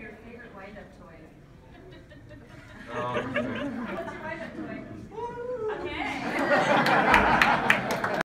your favorite